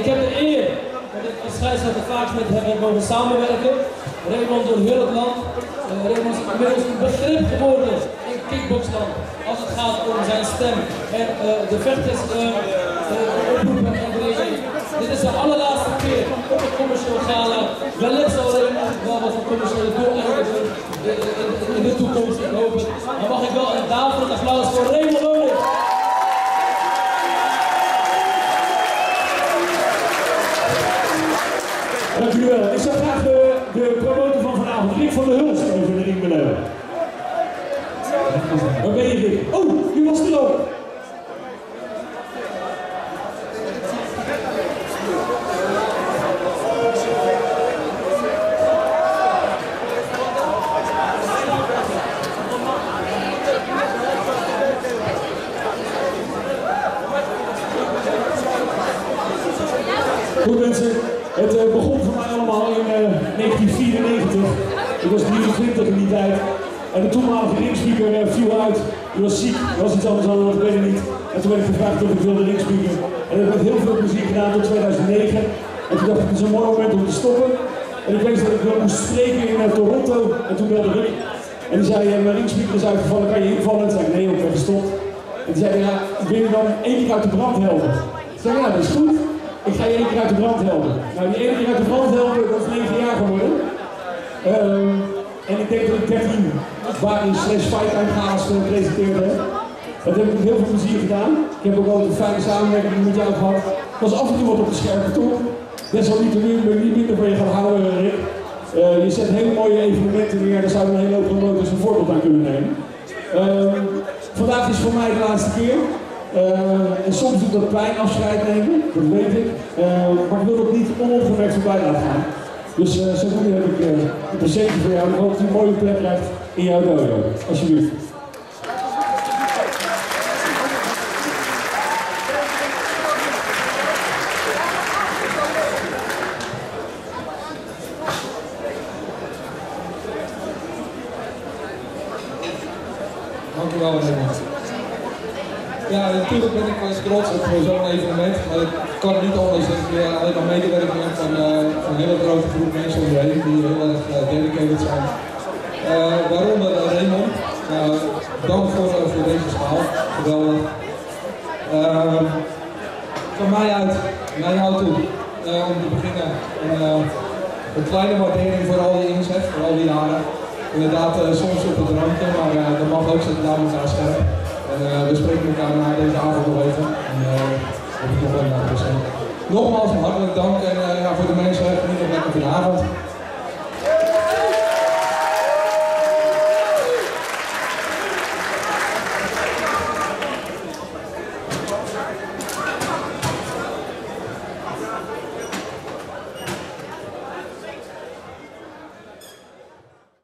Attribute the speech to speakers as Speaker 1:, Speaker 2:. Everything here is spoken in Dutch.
Speaker 1: Ik heb de eer dat ik als scheidsrechter vaak met hem mogen samenwerken. Raymond door heel het land. Uh, Raymond is inmiddels begrip geworden in kickboxland als het gaat om zijn stem en uh, de vechters uh, oproepen en. Dit is de allerlaatste keer op het commerciële gala. Wellicht zal Raymond wel wat van commerciële doel Wel.
Speaker 2: Ik zou graag de, de promotor van vanavond, Rick van der Hulst, de ring willen hebben. Waar ben je, Rick? Oh, u was er ook. Goed mensen, het uh, begon voor mij allemaal in uh, 1994. Ik was 23 in die tijd. En de toenmalige ringspeaker uh, viel uit. Die was ziek, was iets anders aan, dat weet ik niet. En toen werd ik gevraagd of ik wilde ringspeaker. En dat heb ik heel veel plezier gedaan tot 2009. En toen dacht ik, het is een mooi moment om te stoppen. En ik wist dat ik wel moest spreken in Toronto. En toen belde Rick. En die zei, mijn ringspeaker is uitgevallen, kan je invallen? En toen zei ik, nee, ik ben gestopt. En die zei, ja, wil je dan één keer uit de brand helpen? Ik zei, ja, dat is goed. Ik ga je één keer uit de brand helpen. Nou, die ene keer uit de brand helpen, dat is 9 jaar geworden. Uh, en ik denk dat ik 13 waarin slash fight uitgaans gepresenteerd heb. Dat heb ik met heel veel plezier gedaan. Ik heb ook altijd een fijne samenwerking met jou gehad. Ik was af en toe wat op de scherpe toe. Desalniettemin ben ik niet minder van je gaan houden, Rick. Uh, je zet hele mooie evenementen neer, daar zouden een hele hoop promotors een voorbeeld aan kunnen nemen. Uh, vandaag is voor mij de laatste keer. Uh, en soms doet dat pijn afscheid nemen, dat weet ik. Uh, maar ik wil het niet onopgemerkt voorbij laten gaan. Dus zo nu heb ik een presentje voor jou. Ik hoop dat je een mooie plek krijgt in jouw dojo. Alsjeblieft.
Speaker 3: Dankjewel, Raymond. Ja, natuurlijk ben ik trots op zo'n evenement, maar ik kan niet anders dat ik alleen maar medewerking heb van, uh, van een hele grote groep mensen om me heen die heel erg uh, dedicated zijn. waaronder Raymond, nou, dank voor, voor deze schaal, geweldig. van mij uit naar jou toe, om te beginnen, een kleine waardering voor al die inzet, voor al die jaren. Inderdaad, soms op het randje, maar dat mag ook zitten daar elkaar scherp. En uh, we spreken elkaar na deze avond nog even. En uh, nog wel Nogmaals, hartelijk dank en uh, ja, voor de mensen, geniet nog lekker vanavond.